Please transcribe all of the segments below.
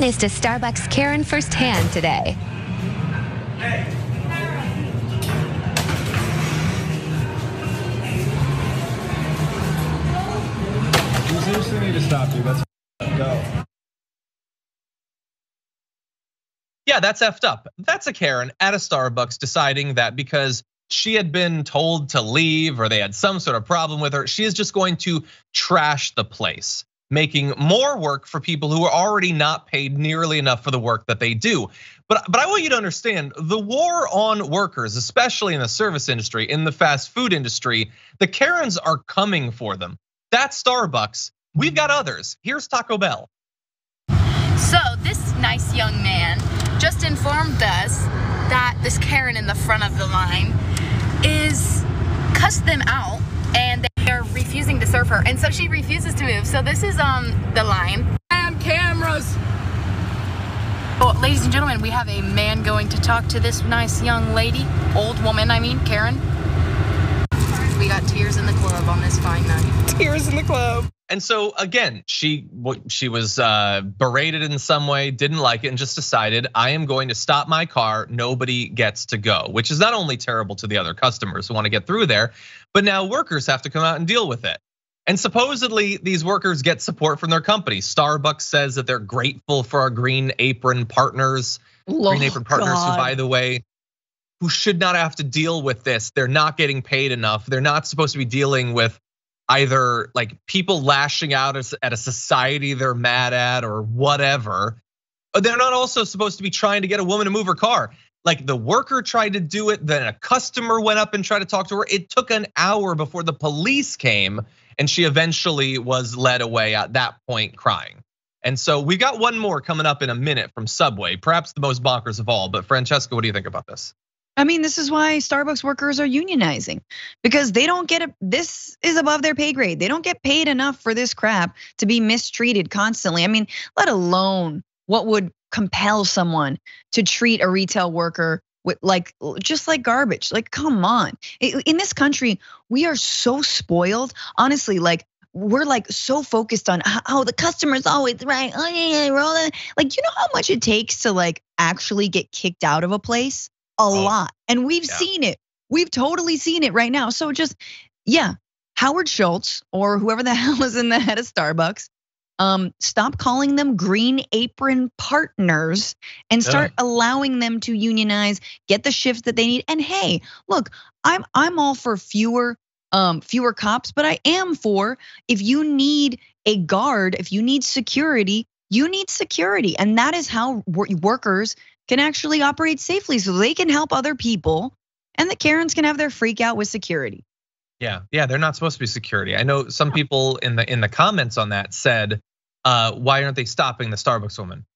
witnessed a Starbucks Karen firsthand today. You seriously need to stop, dude. That's go. Yeah, that's effed up. That's a Karen at a Starbucks deciding that because she had been told to leave or they had some sort of problem with her, she is just going to trash the place, making more work for people who are already not paid nearly enough for the work that they do. But but I want you to understand the war on workers, especially in the service industry, in the fast food industry, the Karens are coming for them. That's Starbucks. We've got others. Here's Taco Bell. So this nice young man just informed us that this Karen in the front of the line is cussed them out and they are refusing to serve her. And so she refuses to move. So this is um the line. And cameras. Well, ladies and gentlemen, we have a man going to talk to this nice young lady, old woman, I mean, Karen. We got tears in the club on this fine night. Tears in the club. And so again, she she was uh, berated in some way, didn't like it, and just decided I am going to stop my car. Nobody gets to go, which is not only terrible to the other customers who want to get through there, but now workers have to come out and deal with it. And supposedly these workers get support from their company. Starbucks says that they're grateful for our Green Apron partners. Oh, Green Apron partners, God. who by the way, who should not have to deal with this. They're not getting paid enough. They're not supposed to be dealing with either like people lashing out at a society they're mad at or whatever. They're not also supposed to be trying to get a woman to move her car. Like the worker tried to do it, then a customer went up and tried to talk to her. It took an hour before the police came, and she eventually was led away at that point crying. And so we got one more coming up in a minute from Subway, perhaps the most bonkers of all. But Francesca, what do you think about this? I mean, this is why Starbucks workers are unionizing because they don't get a, this is above their pay grade. They don't get paid enough for this crap to be mistreated constantly. I mean, let alone what would compel someone to treat a retail worker with like just like garbage. Like, come on. In this country, we are so spoiled. Honestly, like we're like so focused on how oh, the customer's always right. Oh yeah, yeah, like you know how much it takes to like actually get kicked out of a place? A lot. And we've yeah. seen it. We've totally seen it right now. So just yeah, Howard Schultz or whoever the hell is in the head of Starbucks, um, stop calling them green apron partners and start allowing them to unionize, get the shifts that they need. And hey, look, I'm I'm all for fewer um fewer cops, but I am for if you need a guard, if you need security, you need security. And that is how workers can actually operate safely so they can help other people and the Karens can have their freak out with security. Yeah, yeah, they're not supposed to be security. I know some people in the in the comments on that said, uh, "Why aren't they stopping the Starbucks woman?"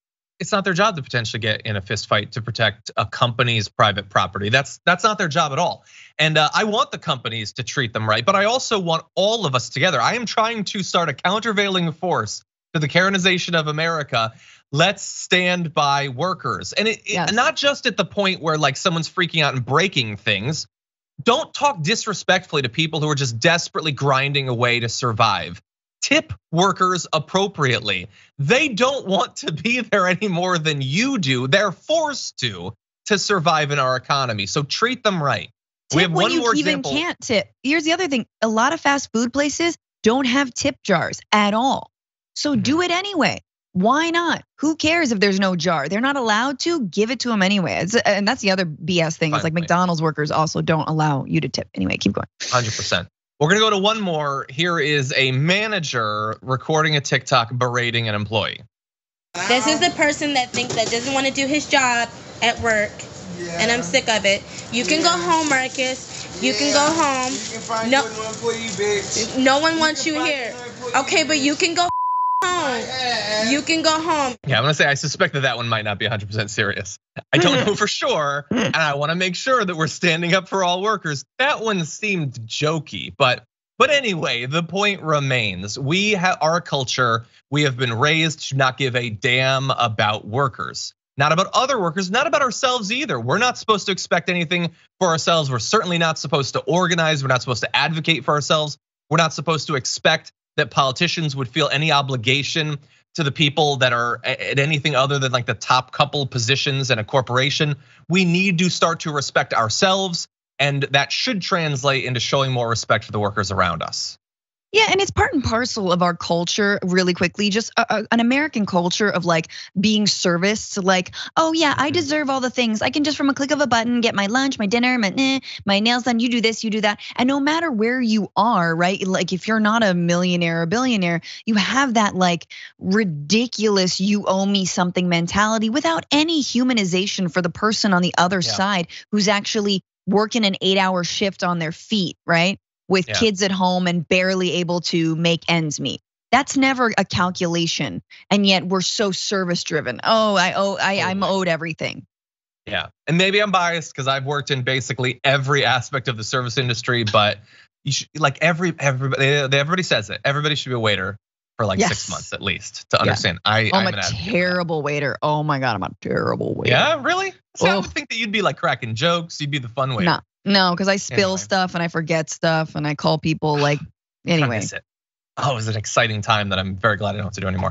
It's not their job to potentially get in a fist fight to protect a company's private property. That's that's not their job at all. And uh, I want the companies to treat them right, but I also want all of us together. I am trying to start a countervailing force to the Karenization of America. Let's stand by workers, and it, it- not just at the point where like someone's freaking out and breaking things don't talk disrespectfully to people who are just desperately grinding away to survive. Tip workers appropriately. They don't want to be there any more than you do. They're forced to to survive in our economy. So treat them right. we have when one you more even example. can't tip. Here's the other thing: a lot of fast food places don't have tip jars at all. So do Mm-hmm. it anyway. Why not? Who cares if there's no jar? They're not allowed to give it to them anyway. It's- and that's the other BS thing. It's like. McDonald's workers also don't allow you to tip. Anyway, keep going. 100%. We're gonna go to one more. Here is a manager recording a TikTok berating an employee. This is the person that thinks that doesn't want to do his job at work. And I'm sick of it. You can go home, Marcus. You can go home. You can find No. you employee, bitch. No one wants you here. you a new employee, Okay, but you can go home. You can go home. Yeah, I'm gonna say I suspect that that one might not be 100% serious. I don't know for sure, and I want to make sure that we're standing up for all workers. That one seemed jokey, but but anyway, the point remains: we have our culture. We have been raised to not give a damn about workers, not about other workers, not about ourselves either. We're not supposed to expect anything for ourselves. We're certainly not supposed to organize. We're not supposed to advocate for ourselves. We're not supposed to expect that politicians would feel any obligation to the people that are at anything other than like the top couple positions in a corporation. We need to start to respect ourselves, and that should translate into showing more respect for the workers around us. Yeah, and it's part and parcel of our culture, really quickly. Just a, a, an American culture of like being serviced, like, oh yeah, I Mm-hmm. deserve all the things. I can just from a click of a button get my lunch, my dinner, my eh, my nails done. You do this, you do that, and no matter where you are, right? Like if you're not a millionaire or billionaire, you have that like ridiculous "you owe me something" mentality without any humanization for the person on the other Yeah. side who's actually working an eight-hour shift on their feet, right? With Yeah. kids at home and barely able to make ends meet. That's never a calculation. And yet we're so service driven. Oh, I owe I, I'm owed everything. Yeah, and maybe I'm biased because I've worked in basically every aspect of the service industry, but you should like every everybody eh, everybody says it. Everybody should be a waiter for like six months at least to understand. I I'm, I'm a advocate for that. terrible waiter. Oh my god, I'm a terrible waiter. Yeah, really? So I Oh. would think that you'd be like cracking jokes. You'd be the fun waiter. No, no, because I spill Anyway. stuff and I forget stuff and I call people like I anyway. miss it. Oh, it was an exciting time that I'm very glad I don't have to do anymore.